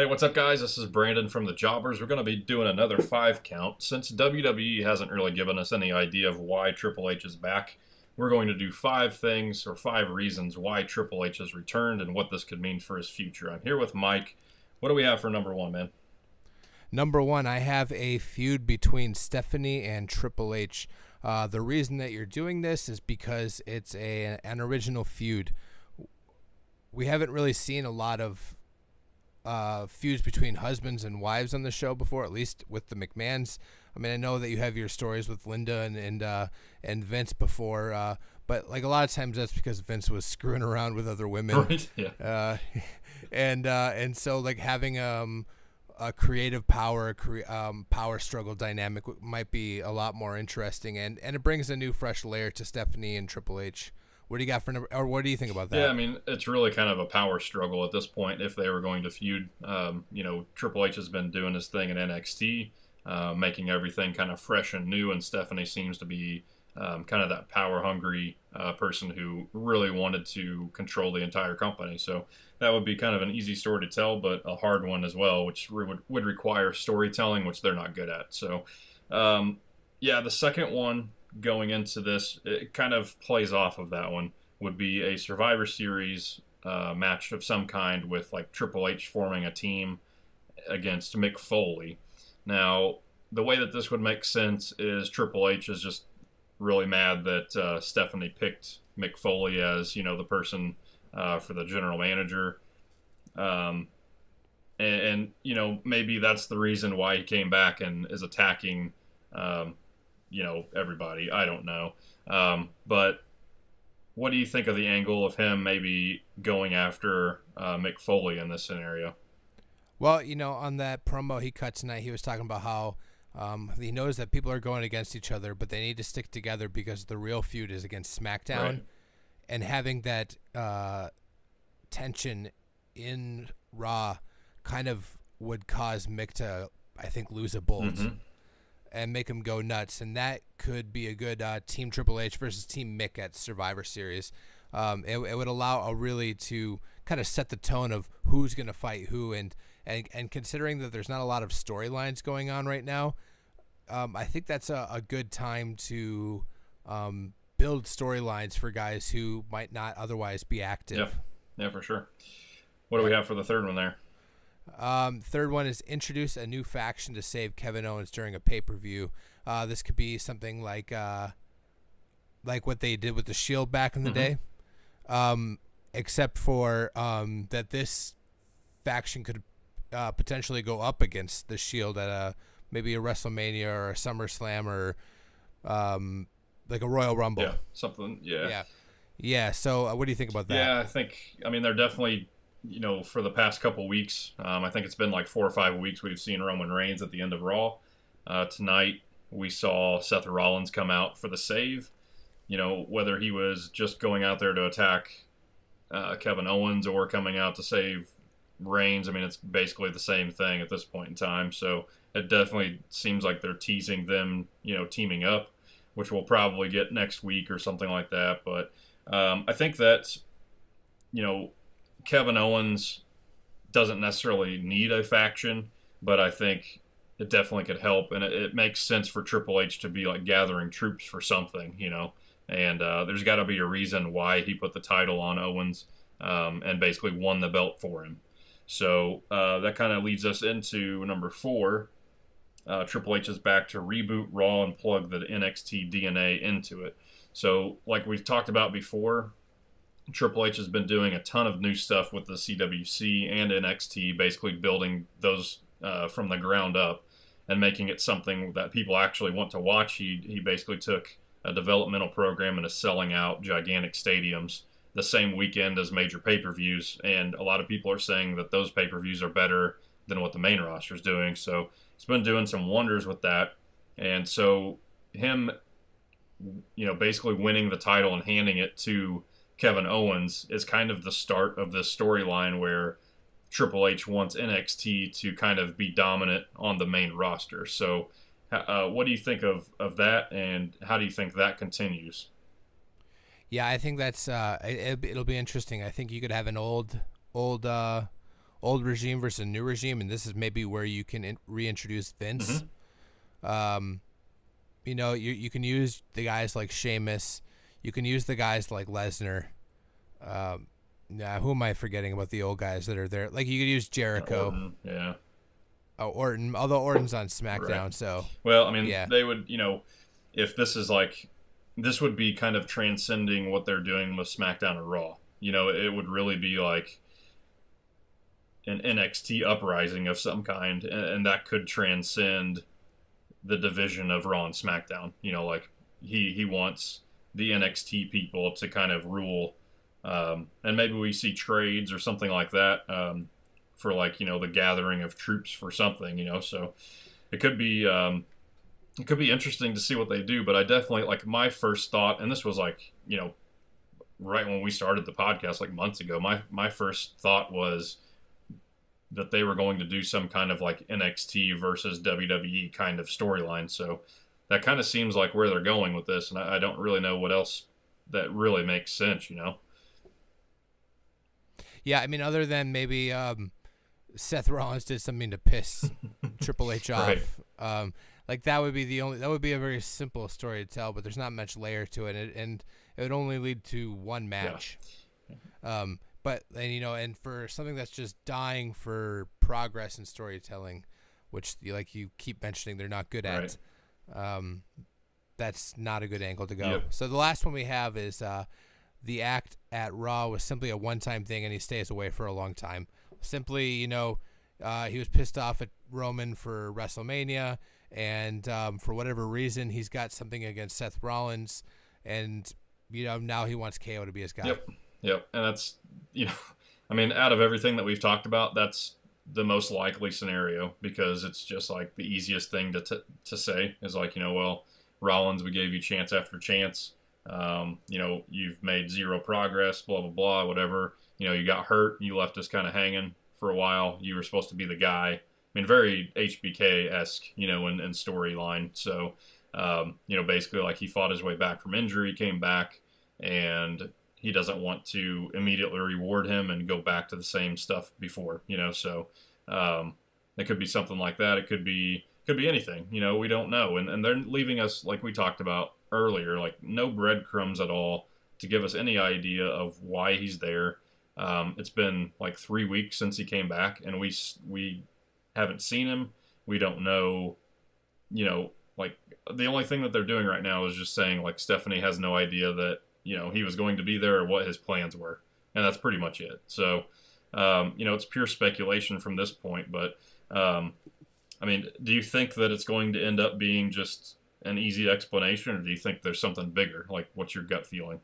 Hey, what's up, guys? This is Brandon from the Jobbers. We're going to be doing another five count. Since WWE hasn't really given us any idea of why Triple H is back, we're going to do five things or five reasons why Triple H has returned and what this could mean for his future. I'm here with Mike. What do we have for number one, man? Number one, I have a feud between Stephanie and Triple H. Uh, the reason that you're doing this is because it's a an original feud. We haven't really seen a lot of uh, feuds between husbands and wives on the show before, at least with the McMahons. I mean, I know that you have your stories with Linda and and uh, and Vince before, uh, but like a lot of times that's because Vince was screwing around with other women. Right? Yeah. Uh, and uh, and so like having um a creative power cre- um, power struggle dynamic might be a lot more interesting and and it brings a new fresh layer to Stephanie and Triple H. What do you got for number? Or what do you think about that? Yeah, I mean, it's really kind of a power struggle at this point. If they were going to feud, um, you know, Triple H has been doing his thing in NXT, uh, making everything kind of fresh and new, and Stephanie seems to be um, kind of that power hungry uh, person who really wanted to control the entire company. So that would be kind of an easy story to tell, but a hard one as well, which re- would, would require storytelling, which they're not good at. So, um, yeah, the second one going into this, it kind of plays off of that one, would be a Survivor Series uh, match of some kind with like Triple H forming a team against Mick Foley. Now, the way that this would make sense is Triple H is just really mad that uh, Stephanie picked Mick Foley as you know the person uh, for the general manager, um, and, and, you know maybe that's the reason why he came back and is attacking, um, you know everybody. I don't know, um, but what do you think of the angle of him maybe going after uh, Mick Foley in this scenario? Well, you know, on that promo he cut tonight, he was talking about how um, he knows that people are going against each other, but they need to stick together because the real feud is against SmackDown, right. and having that uh, tension in Raw kind of would cause Mick to, I think, lose a bolt mm-hmm. And make him go nuts, and that could be a good uh, Team Triple H versus Team Mick at Survivor Series. Um, it, it would allow a really to kind of set the tone of who's going to fight who and and and considering that there's not a lot of storylines going on right now, um, I think that's a, a good time to um, build storylines for guys who might not otherwise be active. Yeah, yeah, for sure. What do we have for the third one there? Um, third one is introduce a new faction to save Kevin Owens during a pay per view. Uh, this could be something like uh, like what they did with the Shield back in the mm-hmm. day, um, except for um, that this faction could uh, potentially go up against the Shield at a maybe a WrestleMania or a SummerSlam or um, like a Royal Rumble. Yeah, something. Yeah. Yeah. Yeah. So, uh, what do you think about that? Yeah, I think. I mean, they're definitely. You know, for the past couple weeks, um, I think it's been like four or five weeks. We've seen Roman Reigns at the end of Raw. Uh, tonight, we saw Seth Rollins come out for the save. You know, whether he was just going out there to attack uh, Kevin Owens or coming out to save Reigns. I mean, it's basically the same thing at this point in time. So it definitely seems like they're teasing them, you know, teaming up, which we'll probably get next week or something like that. But um, I think that, you know, Kevin Owens doesn't necessarily need a faction, but I think it definitely could help, and it, it makes sense for Triple H to be like gathering troops for something, you know. And uh, there's got to be a reason why he put the title on Owens um, and basically won the belt for him. So uh, that kind of leads us into number four. Uh, Triple H is back to reboot Raw and plug the NXT DNA into it. So, like we've talked about before, Triple H has been doing a ton of new stuff with the CWC and NXT, basically building those uh, from the ground up and making it something that people actually want to watch. He, he basically took a developmental program and is selling out gigantic stadiums the same weekend as major pay per views, and a lot of people are saying that those pay per views are better than what the main roster is doing. So he's been doing some wonders with that, and so him, you know, basically winning the title and handing it to Kevin Owens is kind of the start of this storyline where Triple H wants NXT to kind of be dominant on the main roster. So, uh, what do you think of, of that, and how do you think that continues? Yeah, I think that's uh, it, will be interesting. I think you could have an old, old, uh, old regime versus a new regime, and this is maybe where you can in- reintroduce Vince. Mm-hmm. Um, you know, you you can use the guys like Sheamus, you can use the guys like Lesnar. Um, yeah, who am I forgetting about the old guys that are there? Like you could use Jericho. Orton, yeah. Oh, Orton. Although Orton's on SmackDown, right. so. Well, I mean, yeah. they would, you know, if this is like, this would be kind of transcending what they're doing with SmackDown or Raw. You know, it would really be like an NXT uprising of some kind, and, and that could transcend the division of Raw and SmackDown. You know, like he he wants the NXT people to kind of rule, um, and maybe we see trades or something like that um, for like you know the gathering of troops for something. You know, so it could be um, it could be interesting to see what they do. But I definitely like my first thought, and this was like you know right when we started the podcast like months ago. My my first thought was that they were going to do some kind of like NXT versus WWE kind of storyline. So that kind of seems like where they're going with this, and I, I, don't really know what else that really makes sense, you know. Yeah, I mean, other than maybe um, Seth Rollins did something to piss Triple H off. Right. Um, like that would be the only that would be a very simple story to tell, but there's not much layer to it, and it, and it would only lead to one match. Yeah. Um, but and you know and for something that's just dying for progress and storytelling which you like you keep mentioning they're not good at right. Um, that's not a good angle to go. Yep. so the last one we have is uh, the act at raw was simply a one-time thing and he stays away for a long time. Simply you know uh, he was pissed off at roman for wrestlemania and um, for whatever reason he's got something against seth rollins and you know now he wants ko to be his guy. Yep. Yep, and that's you know, I mean, out of everything that we've talked about, that's the most likely scenario because it's just like the easiest thing to t- to say is like you know, well, Rollins, we gave you chance after chance. Um, you know, you've made zero progress, blah blah blah, whatever. You know, you got hurt, you left us kind of hanging for a while. You were supposed to be the guy. I mean, very HBK esque, you know, in, in storyline. So, um, you know, basically like he fought his way back from injury, came back, and he doesn't want to immediately reward him and go back to the same stuff before, you know. So um, it could be something like that. It could be could be anything, you know. We don't know, and and they're leaving us like we talked about earlier, like no breadcrumbs at all to give us any idea of why he's there. Um, it's been like three weeks since he came back, and we we haven't seen him. We don't know, you know, like the only thing that they're doing right now is just saying like Stephanie has no idea that you know he was going to be there or what his plans were, and that's pretty much it. So, um, you know, it's pure speculation from this point. But um, I mean, do you think that it's going to end up being just an easy explanation, or do you think there's something bigger? Like, what's your gut feeling?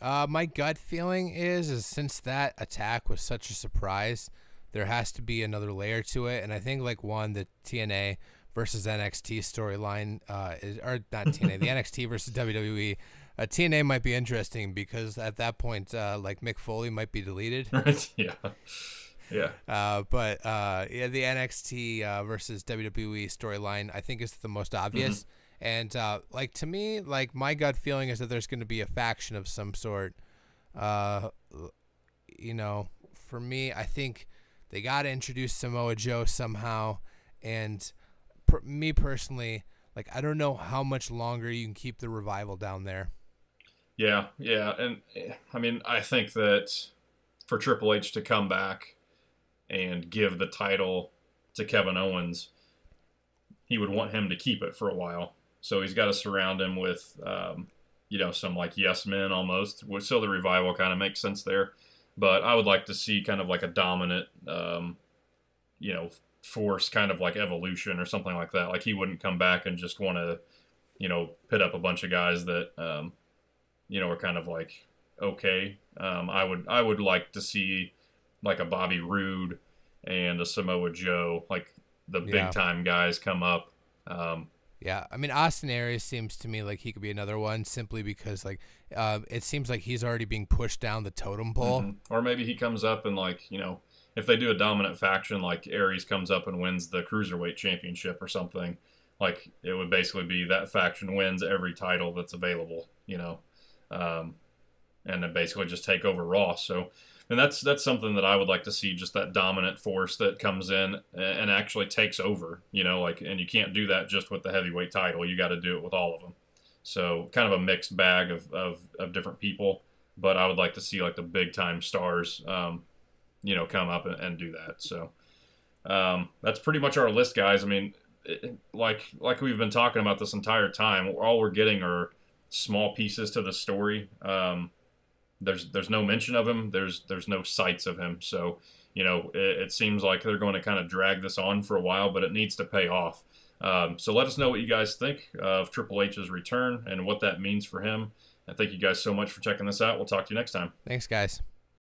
Uh, my gut feeling is, is since that attack was such a surprise, there has to be another layer to it, and I think like one the TNA versus NXT storyline, uh, is or not TNA, the NXT versus WWE uh, TNA might be interesting because at that point, uh, like Mick Foley might be deleted. yeah. Yeah. Uh, but uh, yeah, the NXT uh, versus WWE storyline, I think, is the most obvious. Mm-hmm. And uh, like to me, like my gut feeling is that there's going to be a faction of some sort. Uh, you know, for me, I think they got to introduce Samoa Joe somehow. And per- me personally, like I don't know how much longer you can keep the revival down there. Yeah, yeah, and I mean, I think that for Triple H to come back and give the title to Kevin Owens, he would want him to keep it for a while. So he's got to surround him with, um, you know, some like yes men almost. So the revival kind of makes sense there. But I would like to see kind of like a dominant, um, you know, force kind of like evolution or something like that. Like he wouldn't come back and just want to, you know, pit up a bunch of guys that um, you know, are kind of like okay. Um, I would I would like to see like a Bobby Roode and a Samoa Joe, like the big yeah. time guys come up. Um, yeah, I mean Austin Aries seems to me like he could be another one simply because like uh, it seems like he's already being pushed down the totem pole. Mm-hmm. Or maybe he comes up and like you know if they do a dominant faction like Aries comes up and wins the cruiserweight championship or something, like it would basically be that faction wins every title that's available. You know um, and then basically just take over Raw. So and that's that's something that I would like to see, just that dominant force that comes in and actually takes over. You know, like, and you can't do that just with the heavyweight title. You got to do it with all of them. So kind of a mixed bag of, of, of different people, but I would like to see like the big time stars, um, you know, come up and, and do that. So um, that's pretty much our list, guys. I mean, like like we've been talking about this entire time, all we're getting are small pieces to the story. Um, there's there's no mention of him. There's there's no sights of him. So you know, it, it seems like they're going to kind of drag this on for a while, but it needs to pay off. Um, so let us know what you guys think of Triple H's return and what that means for him. And thank you guys so much for checking this out. We'll talk to you next time. Thanks, guys.